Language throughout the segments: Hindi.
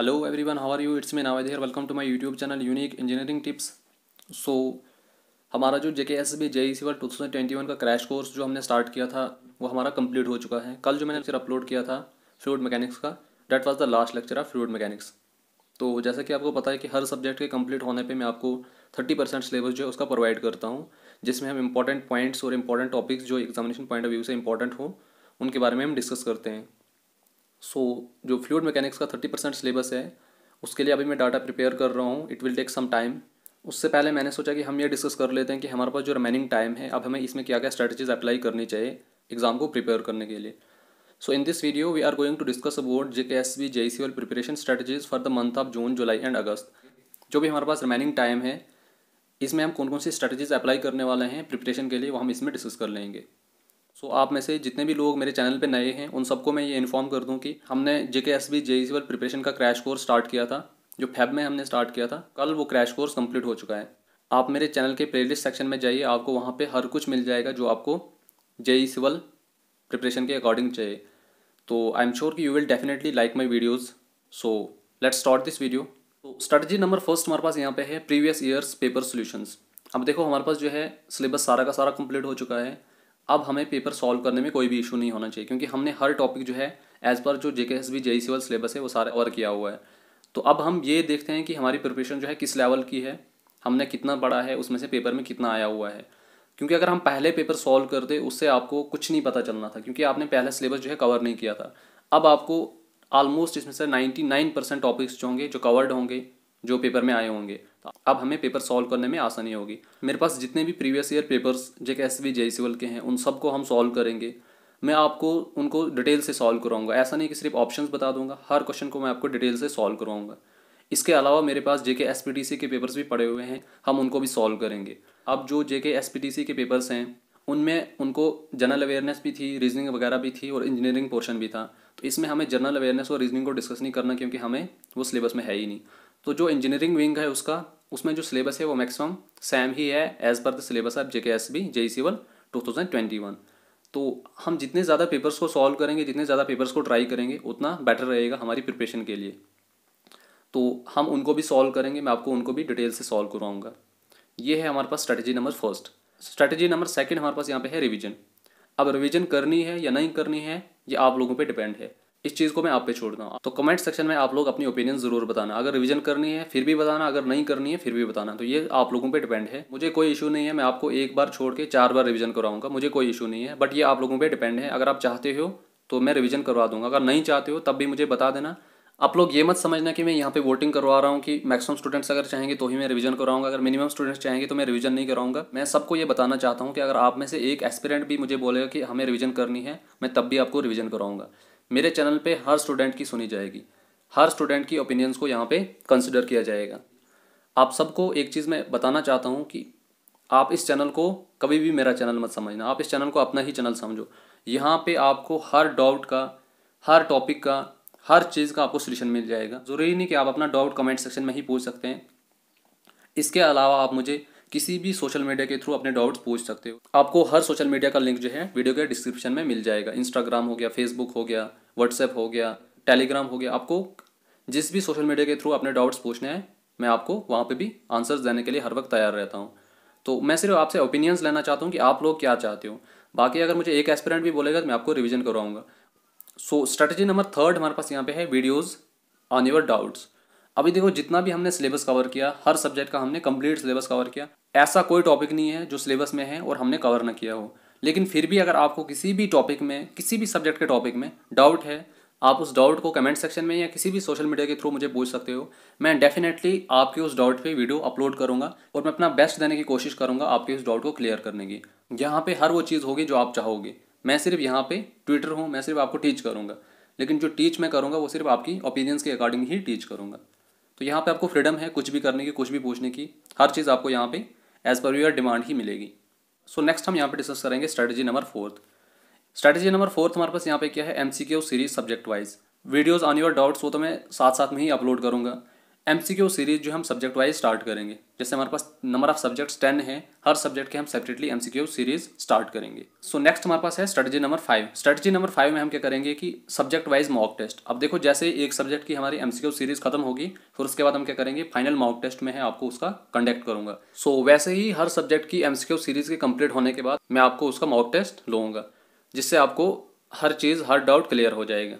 Hello everyone how are you it's me Naved here welcome to my YouTube channel unique engineering tips so हमारा जो J K S B J E C two thousand twenty one का क्रैश कोर्स जो हमने स्टार्ट किया था, वो हमारा कंप्लीट हो चुका है। कल जो मैंने लेक्चर अपलोड किया था फ्लूड मैकेनिक्स का that was the last lecture of fluid mechanics तो जैसा कि आपको पता है कि हर सब्जेक्ट के कंप्लीट होने पे मैं आपको थर्टी परसेंट सिलेबस जो है उसका प्रोवाइड करता हूँ, जिसमें हम इंपॉर्टेंट पॉइंट्स और इंपॉर्टेंट टॉपिक्स जो एग्जामिनेशन पॉइंट ऑफ़ व्यू से इंपॉर्टेंट हो, उनके बारे में हम डिस्कस करते हैं। सो so, जो फ्लूड मैकेनिक्स का थर्टी परसेंट सिलेबस है उसके लिए अभी मैं डाटा प्रिपेयर कर रहा हूँ it will take some time उससे पहले मैंने सोचा कि हम ये डिस्कस कर लेते हैं कि हमारे पास जो रिमेनिंग टाइम है अब हमें इसमें क्या क्या स्ट्रेटजीज अप्लाई करनी चाहिए एग्ज़ाम को प्रिपेयर करने के लिए. So in this video we are going to discuss about J K S B J C L preparation strategies for the month of June July and August जो भी हमारे पास रिमेनिंग टाइम है इसमें हम कौन कौन सी स्ट्रेटजीज अप्लाई करने वाले हैं प्रिपरेशन के लिए वो हम इसमें डिस्कस कर लेंगे. सो so, आप में से जितने भी लोग मेरे चैनल पे नए हैं उन सबको मैं ये इन्फॉर्म कर दूँ कि हमने J K S B J L preparation का क्रैश कोर्स स्टार्ट किया था जो फेब में हमने स्टार्ट किया था। कल वो क्रैश कोर्स कंप्लीट हो चुका है। आप मेरे चैनल के प्लेलिस्ट सेक्शन में जाइए आपको वहाँ पर हर कुछ मिल जाएगा जो आपको जेई सिवल प्रिपरेशन के अकॉर्डिंग चाहिए। तो आई एम श्योर कि you will definitely like my videos so let's start this video तो स्ट्रेटजी नंबर फ़र्स्ट हमारे पास यहाँ पे है प्रीवियस ईयर्स पेपर सोल्यूशंस अब देखो हमारे पास जो है सिलेबस सारा का सारा कंप्लीट हो चुका है। अब हमें पेपर सॉल्व करने में कोई भी इशू नहीं होना चाहिए, क्योंकि हमने हर टॉपिक जो है एज पर जो J K S B JE civil syllabus है, वो सारा कवर किया हुआ है। तो अब हम ये देखते हैं कि हमारी प्रिपरेशन जो है किस लेवल की है, हमने कितना पढ़ा है, उसमें से पेपर में कितना आया हुआ है। क्योंकि अगर हम पहले पेपर सॉल्व करते, उससे आपको कुछ नहीं पता चलना था, क्योंकि आपने पहले सिलेबस जो है कवर नहीं किया था। अब आपको ऑलमोस्ट इसमें से नाइन्टी नाइन परसेंट टॉपिक्स जो होंगे, जो कवर्ड होंगे, जो पेपर में आए होंगे। अब हमें पेपर सॉल्व करने में आसानी होगी। मेरे पास जितने भी प्रीवियस ईयर पेपर्स जे के एस बी जे के हैं, उन सबको हम सॉल्व करेंगे। मैं आपको उनको डिटेल से सॉल्व कराऊँगा। ऐसा नहीं कि सिर्फ़ ऑप्शंस बता दूँगा, हर क्वेश्चन को मैं आपको डिटेल से सॉल्व करवाऊँगा इसके अलावा मेरे पास जे K S P T C के पेपर्स भी पड़े हुए हैं, हम उनको भी सॉल्व करेंगे। अब जो J K S P T C के पेपर्स हैं, उनमें उनको जनरल अवेयरनेस भी थी रीजनिंग वगैरह भी थी और इंजीनियरिंग पोर्शन भी था। तो इसमें हमें जनरल अवेयरनेस और रीजनिंग को डिस्कस नहीं करना क्योंकि हमें वो सिलेबस में है ही नहीं। तो जो इंजीनियरिंग विंग है उसका, उसमें जो सिलेबस है वो मैक्सिमम सेम ही है as per the syllabus of J K S B J C one two thousand twenty one तो हम जितने ज़्यादा पेपर्स को सॉल्व करेंगे, जितने ज़्यादा पेपर्स को ट्राई करेंगे, उतना बेटर रहेगा हमारी प्रिपरेशन के लिए। तो हम उनको भी सॉल्व करेंगे, मैं आपको उनको भी डिटेल से सॉल्व करवाऊँगा। ये है हमारे पास strategy number first strategy number second हमारे पास यहाँ पे है रिवीजन अब रिवीजन करनी है या नहीं करनी है, ये आप लोगों पे डिपेंड है। इस चीज़ को मैं आप पे छोड़ता हूँ। तो कमेंट सेक्शन में आप लोग अपनी ओपिनियन ज़रूर बताना। अगर रिवीजन करनी है, फिर भी बताना। अगर नहीं करनी है, फिर भी बताना। तो ये आप लोगों पे डिपेंड है। मुझे कोई इशू नहीं है। मैं आपको एक बार छोड़ के चार बार रिवीजन कराऊँगा। मुझे कोई इशू नहीं है। बट ये आप लोगों पर डिपेंड है। अगर आप चाहते हो तो मैं रिविज़न करवा दूँगा। अगर नहीं चाहते हो, तब भी मुझे बता देना। आप लोग ये मत समझना कि मैं यहाँ पे वोटिंग करवा रहा हूँ कि मैक्सिमम स्टूडेंट्स अगर चाहेंगे तो ही मैं रिवीजन कराऊँगा। अगर मिनिमम स्टूडेंट्स चाहेंगे तो मैं रिवीजन नहीं कराऊँगा। मैं सबको ये बताना चाहता हूँ कि अगर आप में से एक एस्पिरेंट भी मुझे बोलेगा कि हमें रिवीजन करनी है, मैं तब भी आपको रिवीजन कराऊँगा। मेरे चैनल पर हर स्टूडेंट की सुनी जाएगी। हर स्टूडेंट की ओपिनियंस को यहाँ पर कंसिडर किया जाएगा। आप सबको एक चीज़ मैं बताना चाहता हूँ कि आप इस चैनल को कभी भी मेरा चैनल मत समझना। आप इस चैनल को अपना ही चैनल समझो। यहाँ पे आपको हर डाउट का, हर टॉपिक का, हर चीज़ का आपको सोल्यूशन मिल जाएगा। ज़रूरी नहीं कि आप अपना डाउट कमेंट सेक्शन में ही पूछ सकते हैं। इसके अलावा आप मुझे किसी भी सोशल मीडिया के थ्रू अपने डाउट्स पूछ सकते हो। आपको हर सोशल मीडिया का लिंक जो है वीडियो के डिस्क्रिप्शन में मिल जाएगा। इंस्टाग्राम हो गया फेसबुक हो गया व्हाट्सएप हो गया टेलीग्राम हो गया। आपको जिस भी सोशल मीडिया के थ्रू अपने डाउट्स पूछने हैं, मैं आपको वहाँ पे भी आंसर्स देने के लिए हर वक्त तैयार रहता हूँ। तो मैं सिर्फ़ आपसे ओपिनियंस लेना चाहता हूँ कि आप लोग क्या चाहते हो। बाकी अगर मुझे एक एस्पिरेंट भी बोलेगा तो मैं आपको रिविजन करवाऊँगा। सो स्ट्रेटजी नंबर थर्ड हमारे पास यहाँ पे है वीडियोज़ ऑन योर डाउट्स अभी देखो, जितना भी हमने सिलेबस कवर किया, हर सब्जेक्ट का हमने कंप्लीट सिलेबस कवर किया। ऐसा कोई टॉपिक नहीं है जो सिलेबस में है और हमने कवर ना किया हो। लेकिन फिर भी अगर आपको किसी भी टॉपिक में, किसी भी सब्जेक्ट के टॉपिक में डाउट है, आप उस डाउट को कमेंट सेक्शन में या किसी भी सोशल मीडिया के थ्रू मुझे पूछ सकते हो। मैं डेफिनेटली आपके उस डाउट पे वीडियो अपलोड करूँगा और मैं अपना बेस्ट देने की कोशिश करूँगा आपके उस डाउट को क्लियर करने की। यहाँ पे हर वो चीज़ होगी जो आप चाहोगे। मैं सिर्फ़ यहाँ पे ट्विटर हूँ, मैं सिर्फ़ आपको टीच करूँगा। लेकिन जो टीच मैं करूँगा, वो सिर्फ़ आपकी ओपिनियंस के अकॉर्डिंग ही टीच करूँगा। तो यहाँ पे आपको फ्रीडम है कुछ भी करने की कुछ भी पूछने की। हर चीज़ आपको यहाँ पे एज पर यूर डिमांड ही मिलेगी। सो so, नेक्स्ट हम यहाँ पे डिस्कस करेंगे strategy number fourth strategy number fourth हमारे पास यहाँ पे क्या है? M series subject wise videos on your doubts वो तो मैं साथ साथ में ही अपलोड करूँगा। एमसीक्यू सीरीज़ जो हम सब्जेक्ट वाइज स्टार्ट करेंगे। जैसे हमारे पास नंबर ऑफ़ सब्जेक्ट्स टेन है हर सब्जेक्ट के हम सेपरेटली एमसीक्यू सीरीज़ स्टार्ट करेंगे। सो so, नेक्स्ट हमारे पास है strategy number five strategy number five में हम क्या करेंगे कि सब्जेक्ट वाइज मॉक टेस्ट अब देखो जैसे एक सब्जेक्ट की हमारी एमसीक्यू सीरीज़ खत्म होगी फिर उसके बाद हम क्या करेंगे? फाइनल मॉक टेस्ट में है आपको उसका कंडक्ट करूँगा। सो so, वैसे ही हर सब्जेक्ट की एमसीक्यू सीरीज़ के कंप्लीट होने के बाद मैं आपको उसका मॉक टेस्ट लूँगा जिससे आपको हर चीज़ हर डाउट क्लियर हो जाएगा।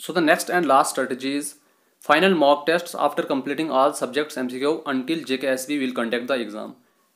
So the next and last strategy is final mock test after completing all subjects M C Q until J K S B will conduct the exam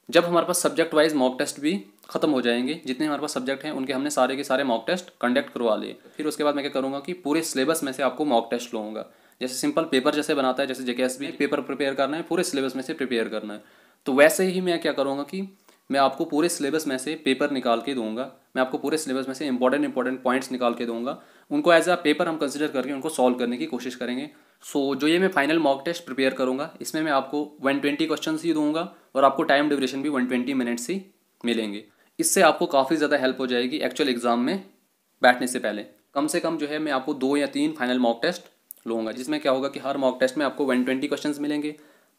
जब हमारे पास सब्जेक्ट वाइज मॉक टेस्ट भी खत्म हो जाएँगे जितने हमारे पास सब्जेक्ट हैं उनके हमने सारे के सारे मॉक टेस्ट कंडक्ट करवा लिए। फिर उसके बाद मैं क्या करूँगा कि पूरे सिलेबस में से आपको मॉक टेस्ट लूँगा जैसे सिंपल पेपर जैसे बनाता है जैसे जे K S B paper prepare करना है पूरे सिलेबस में से प्रिपेयर करना है। तो वैसे ही मैं क्या करूँगा कि मैं आपको पूरे सिलेबस में से पेपर निकाल के दूँगा। मैं आपको पूरे सिलेबस में से इंपॉर्टेंट इंपॉर्टेंट पॉइंट्स निकाल के दूँगा। उनको एज अ पेपर हम कंसिडर करके उनको सॉल्व करने की कोशिश करेंगे। सो so, जो ये मैं फाइनल मॉक टेस्ट प्रिपेयर करूँगा इसमें मैं आपको 120 ट्वेंटी क्वेश्चन ही दूँगा और आपको टाइम ड्यूरेशन भी 120 ट्वेंटी मिनट्स ही मिलेंगे। इससे आपको काफ़ी ज़्यादा हेल्प हो जाएगी एक्चुअल एग्ज़ाम में बैठने से पहले। कम से कम जो है मैं आपको दो या तीन फाइनल मॉक टेस्ट लूँगा जिसमें क्या होगा कि हर मॉक टेस्ट में आपको वन ट्वेंटी क्वेश्चन मिलेंगे।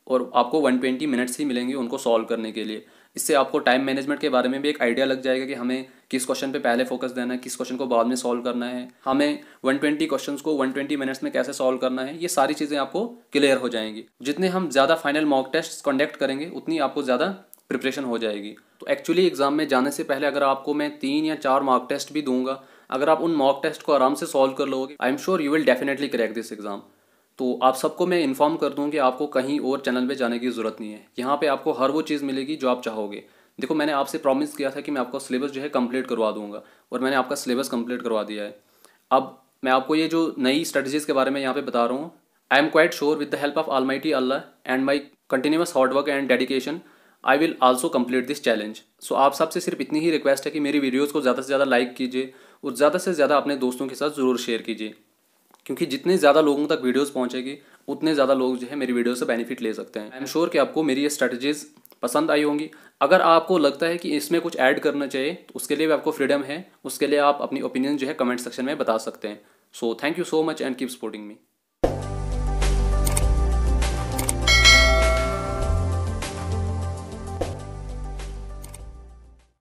और आपको वन ट्वेंटी मिनट्स ही मिलेंगे उनको सॉल्व करने के लिए। इससे आपको टाइम मैनेजमेंट के बारे में भी एक आइडिया लग जाएगा कि हमें किस क्वेश्चन पे पहले फोकस देना है, किस क्वेश्चन को बाद में सॉल्व करना है, हमें 120 क्वेश्चन को 120 मिनट्स में कैसे सॉल्व करना है, ये सारी चीज़ें आपको क्लियर हो जाएँगी। जितने हम ज़्यादा फाइनल मॉक टेस्ट कंडक्ट करेंगे, उतनी आपको ज़्यादा प्रिपरेशन हो जाएगी। तो एक्चुअली एग्ज़ाम में जाने से पहले अगर आपको मैं तीन या चार मॉक टेस्ट भी दूँगा, अगर आप उन मॉक टेस्ट को आराम से सॉल्व कर लोगे, I am sure you will definitely crack this exam. तो आप सबको मैं इन्फॉर्म कर दूँ कि आपको कहीं और चैनल पे जाने की ज़रूरत नहीं है। यहाँ पे आपको हर वो चीज़ मिलेगी जो आप चाहोगे। देखो, मैंने आपसे प्रॉमिस किया था कि मैं आपका सिलेबस जो है कंप्लीट करवा दूँगा और मैंने आपका सिलेबस कंप्लीट करवा दिया है। अब मैं आपको ये जो नई स्ट्रेटजीज़ के बारे में यहाँ पे बता रहा हूँ। I am quite sure with the help of all almighty Allah and my continuous hard work and dedication I will also complete this challenge so आप सबसे सिर्फ़ इतनी ही रिक्वेस्ट है कि मेरी वीडियोज़ को ज़्यादा से ज़्यादा लाइक कीजिए और ज़्यादा से ज़्यादा अपने दोस्तों के साथ ज़रूर शेयर कीजिए। क्योंकि जितने ज़्यादा लोगों तक वीडियोज़ पहुँचेगी, उतने ज़्यादा लोग जो है मेरी वीडियो से बेनिफिट ले सकते हैं। आई एम श्योर कि आपको मेरी ये स्ट्रेटजीज़ पसंद आई होंगी। अगर आपको लगता है कि इसमें कुछ ऐड करना चाहिए तो उसके लिए भी आपको फ्रीडम है। उसके लिए आप अपनी ओपिनियन जो है कमेंट सेक्शन में बता सकते हैं। So thank you so much and keep supporting me